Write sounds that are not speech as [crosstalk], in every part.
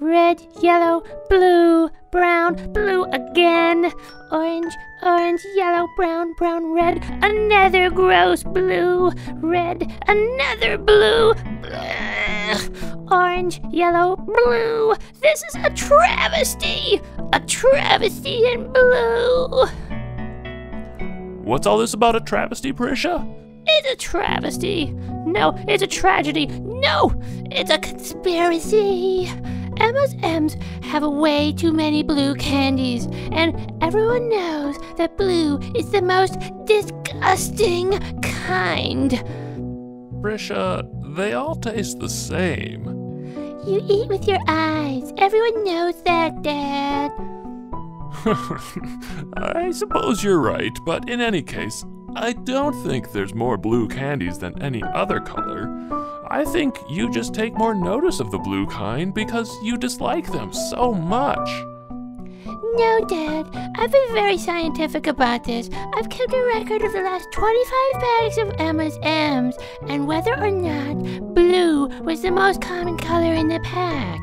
red, yellow, blue, brown, blue again, orange, orange, yellow, brown, brown, red, another gross blue, red, another blue, bleh, orange, yellow, blue. This is a travesty! A travesty in blue! What's all this about a travesty, Prisha? It's a travesty. No, it's a tragedy. No, it's a conspiracy. Emma's M's have way too many blue candies, and everyone knows that blue is the most disgusting kind. Prisha, they all taste the same. You eat with your eyes. Everyone knows that, Dad. [laughs] I suppose you're right, but in any case, I don't think there's more blue candies than any other color. I think you just take more notice of the blue kind because you dislike them so much. No, Dad. I've been very scientific about this. I've kept a record of the last 25 bags of Emma's M's and whether or not blue was the most common color in the pack.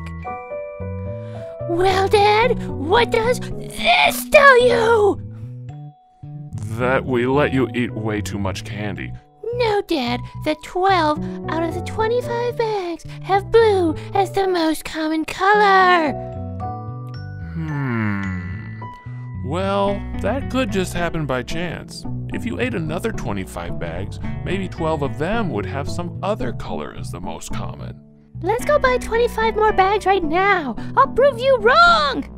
Well, Dad, what does this tell you? That we let you eat way too much candy. No, Dad, the 12 out of the 25 bags have blue as the most common color. Hmm. Well, that could just happen by chance. If you ate another 25 bags, maybe 12 of them would have some other color as the most common. Let's go buy 25 more bags right now. I'll prove you wrong.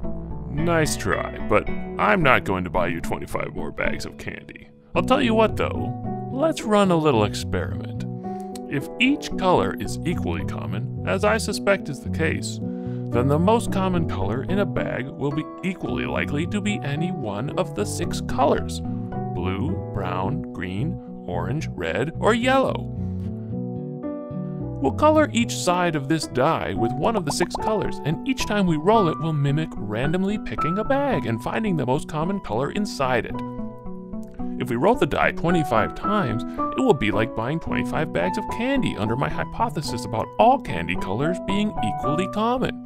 Nice try, but I'm not going to buy you 25 more bags of candy. I'll tell you what though, let's run a little experiment. If each color is equally common, as I suspect is the case, then the most common color in a bag will be equally likely to be any one of the six colors blue, brown, green, orange, red, or yellow. We'll color each side of this die with one of the six colors, and each time we roll it, we'll mimic randomly picking a bag and finding the most common color inside it. If we roll the die 25 times, it will be like buying 25 bags of candy under my hypothesis about all candy colors being equally common.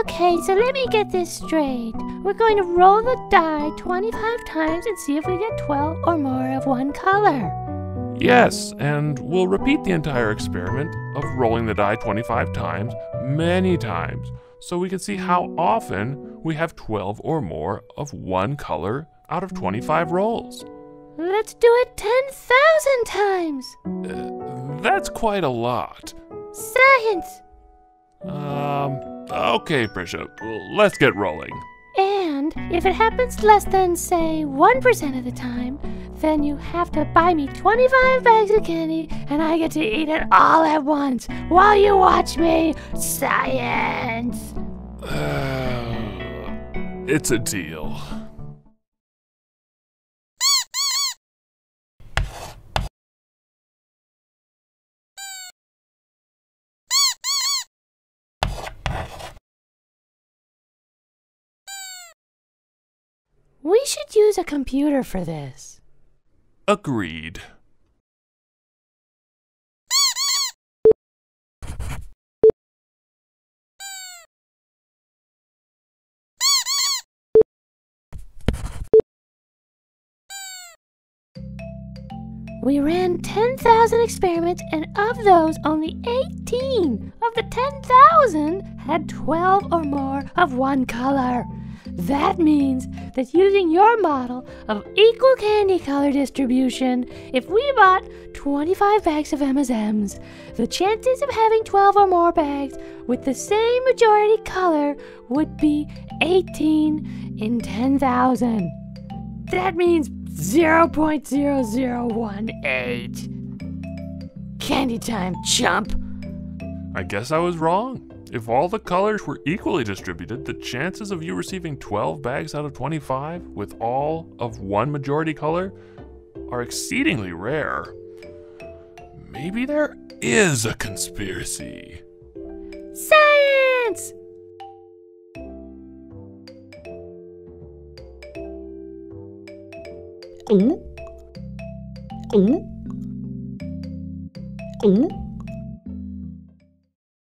Okay, so let me get this straight. We're going to roll the die 25 times and see if we get 12 or more of one color. Yes, and we'll repeat the entire experiment of rolling the die 25 times, many times, so we can see how often we have 12 or more of one color out of 25 rolls. Let's do it 10,000 times. Uh, that's quite a lot. Science! Um, okay, Prisha, let's get rolling. And if it happens less than, say, 1% of the time, then you have to buy me 25 bags of candy and I get to eat it all at once while you watch me. Science! [sighs] it's a deal. We should use a computer for this. Agreed. We ran 10,000 experiments, and of those, only 18 of the 10,000 had 12 or more of one color. That means that using your model of equal candy color distribution, if we bought 25 bags of M&M's, the chances of having 12 or more bags with the same majority color would be 18 in 10,000. That means 0.0018. Candy time, chump. I guess I was wrong. If all the colors were equally distributed, the chances of you receiving 12 bags out of 25 with all of one majority color are exceedingly rare. Maybe there is a conspiracy. Science! Ooh. Ooh. Ooh.